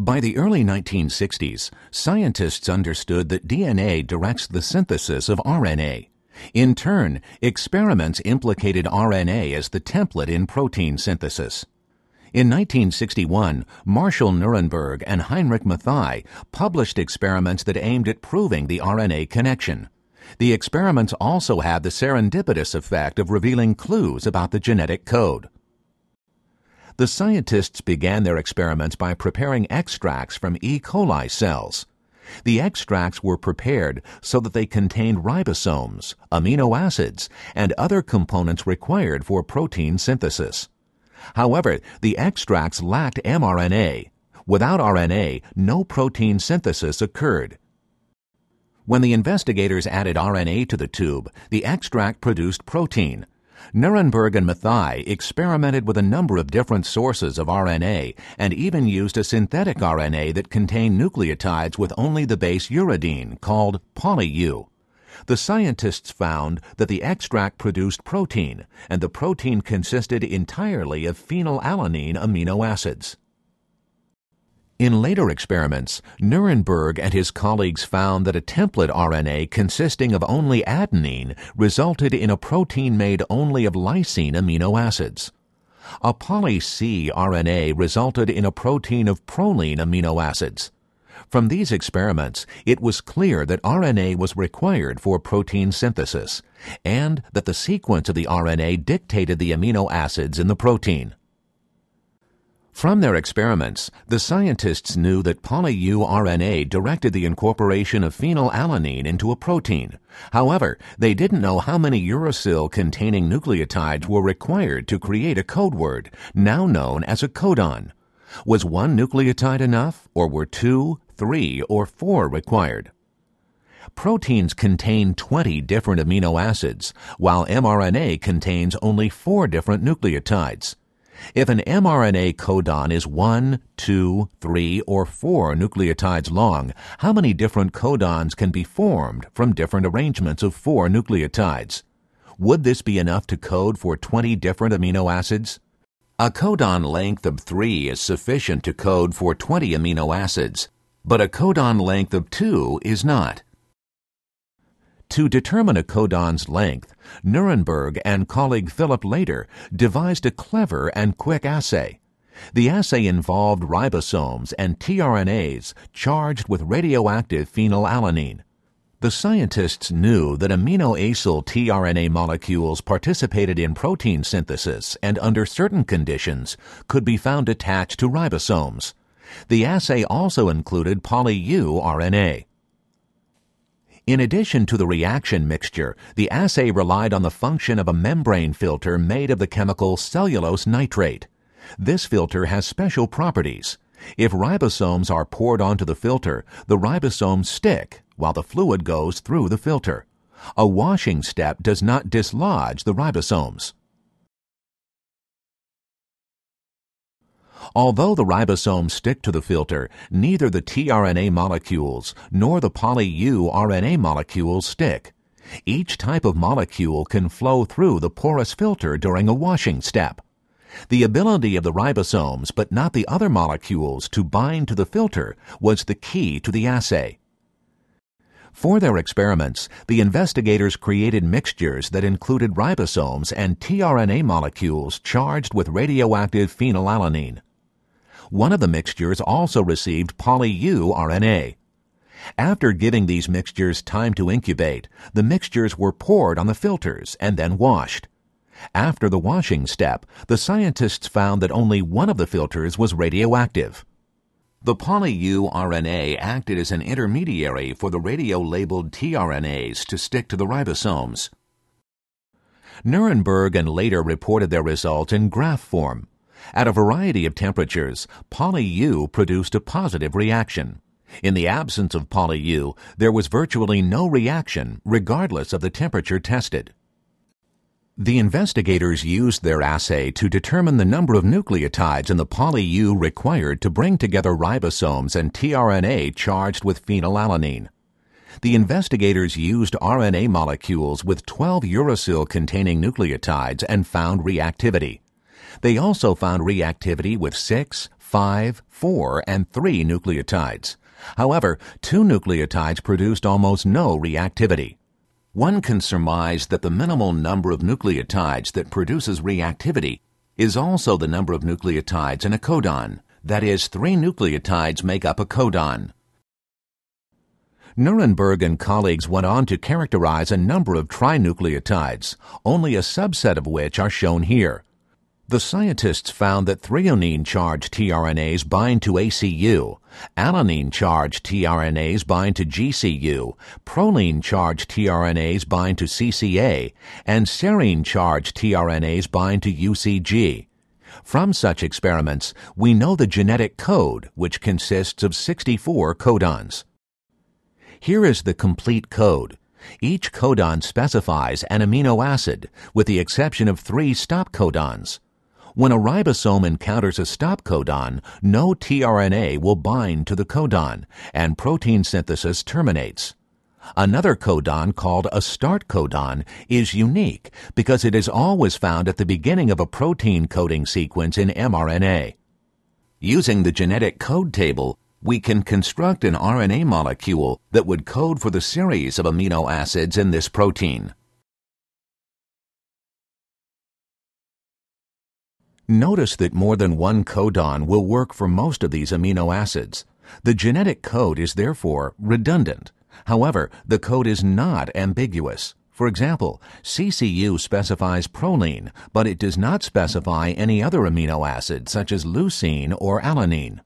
By the early 1960s, scientists understood that DNA directs the synthesis of RNA. In turn, experiments implicated RNA as the template in protein synthesis. In 1961, Marshall Nirenberg and Heinrich Matthaei published experiments that aimed at proving the RNA connection. The experiments also had the serendipitous effect of revealing clues about the genetic code. The scientists began their experiments by preparing extracts from E. coli cells. The extracts were prepared so that they contained ribosomes, amino acids, and other components required for protein synthesis. However, the extracts lacked mRNA. Without RNA, no protein synthesis occurred. When the investigators added RNA to the tube, the extract produced protein. Nirenberg and Matthaei experimented with a number of different sources of RNA and even used a synthetic RNA that contained nucleotides with only the base uridine, called poly-U the scientists found that the extract produced protein, and the protein consisted entirely of phenylalanine amino acids. In later experiments, Nirenberg and his colleagues found that a template RNA consisting of only adenine resulted in a protein made only of lysine amino acids. A poly-C RNA resulted in a protein of proline amino acids. From these experiments, it was clear that RNA was required for protein synthesis, and that the sequence of the RNA dictated the amino acids in the protein. From their experiments, the scientists knew that poly-U RNA directed the incorporation of phenylalanine into a protein. However, they didn't know how many uracil containing nucleotides were required to create a code word, now known as a codon. Was one nucleotide enough, or were two, three, or four required? Proteins contain 20 different amino acids, while mRNA contains only four different nucleotides. If an mRNA codon is 1, 2, 3, or 4 nucleotides long, how many different codons can be formed from different arrangements of 4 nucleotides? Would this be enough to code for 20 different amino acids? A codon length of 3 is sufficient to code for 20 amino acids, but a codon length of 2 is not. To determine a codon's length, Nirenberg and colleague Philip Leder devised a clever and quick assay. The assay involved ribosomes and tRNAs charged with radioactive phenylalanine. The scientists knew that aminoacyl tRNA molecules participated in protein synthesis and under certain conditions could be found attached to ribosomes. The assay also included poly-U RNA. In addition to the reaction mixture, the assay relied on the function of a membrane filter made of the chemical cellulose nitrate. This filter has special properties. If ribosomes are poured onto the filter, the ribosomes stick while the fluid goes through the filter. A washing step does not dislodge the ribosomes. Although the ribosomes stick to the filter, neither the tRNA molecules nor the poly-U RNA molecules stick. Each type of molecule can flow through the porous filter during a washing step. The ability of the ribosomes, but not the other molecules, to bind to the filter was the key to the assay. For their experiments, the investigators created mixtures that included ribosomes and tRNA molecules charged with radioactive phenylalanine. One of the mixtures also received poly-U RNA. After giving these mixtures time to incubate, the mixtures were poured on the filters and then washed. After the washing step, the scientists found that only one of the filters was radioactive. The poly-U RNA acted as an intermediary for the radio-labeled tRNAs to stick to the ribosomes. Nirenberg and Leder reported their results in graph form. At a variety of temperatures, poly-U produced a positive reaction. In the absence of poly-U, there was virtually no reaction regardless of the temperature tested. The investigators used their assay to determine the number of nucleotides in the poly-U required to bring together ribosomes and tRNA charged with phenylalanine. The investigators used RNA molecules with 12 uracil containing nucleotides and found reactivity. They also found reactivity with 6, 5, 4, and 3 nucleotides. However, two nucleotides produced almost no reactivity. One can surmise that the minimal number of nucleotides that produces reactivity is also the number of nucleotides in a codon. That is, three nucleotides make up a codon. Nirenberg and colleagues went on to characterize a number of trinucleotides, only a subset of which are shown here. The scientists found that threonine charged tRNAs bind to ACU, alanine charged tRNAs bind to GCU, proline charged tRNAs bind to CCA, and serine charged tRNAs bind to UCG. From such experiments, we know the genetic code, which consists of 64 codons. Here is the complete code. Each codon specifies an amino acid, with the exception of three stop codons. When a ribosome encounters a stop codon, no tRNA will bind to the codon, and protein synthesis terminates. Another codon called a start codon is unique because it is always found at the beginning of a protein coding sequence in mRNA. Using the genetic code table, we can construct an RNA molecule that would code for the series of amino acids in this protein. Notice that more than one codon will work for most of these amino acids. The genetic code is therefore redundant. However, the code is not ambiguous. For example, CCU specifies proline, but it does not specify any other amino acid such as leucine or alanine.